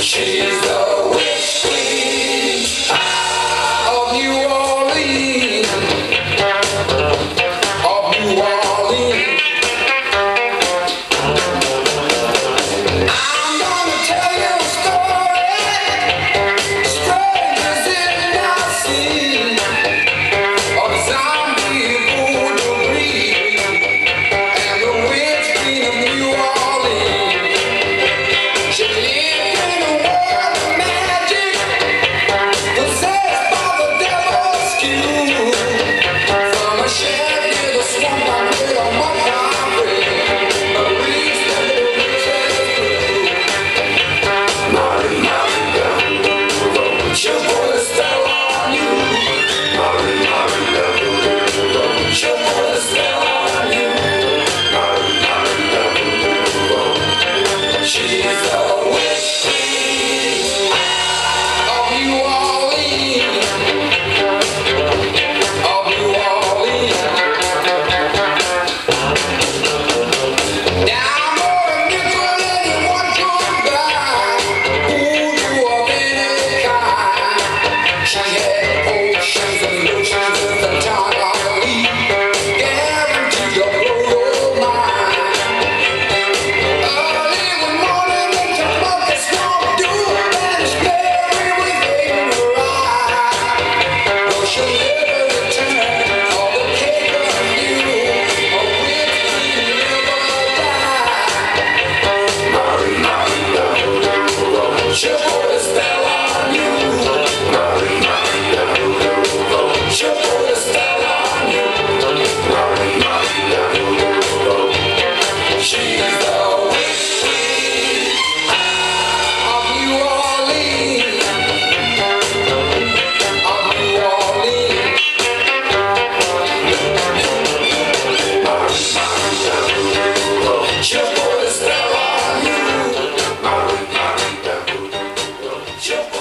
She's the yeah. your boy.